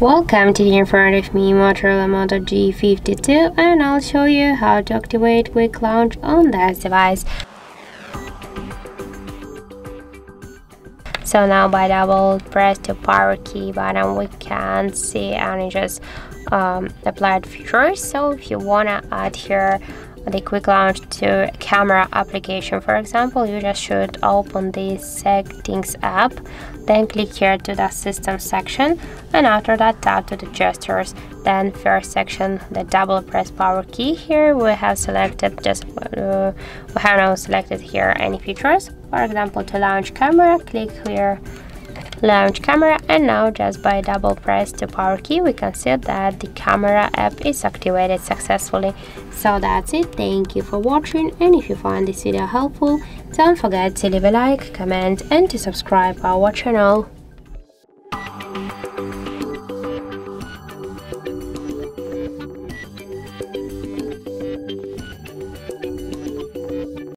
Welcome to the in front of me Motorola Moto G52 and I'll show you how to activate Quick Launch on this device. So now by double press the power key button we can see and just um, applied features. So if you wanna add here the quick launch to camera application. For example you just should open the settings app then click here to the system section and after that tap to the gestures. Then first section the double press power key. Here we have selected just uh, we have now selected here any features. For example to launch camera click here launch camera and now just by double press the power key we can see that the camera app is activated successfully. So that's it. Thank you for watching and if you find this video helpful don't forget to leave a like comment and to subscribe our channel